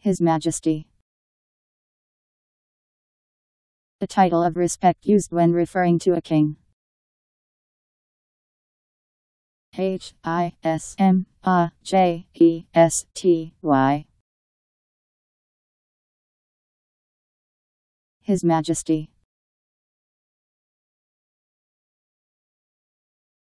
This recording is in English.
His Majesty. A title of respect used when referring to a king. H I S M A J E S T Y. His Majesty.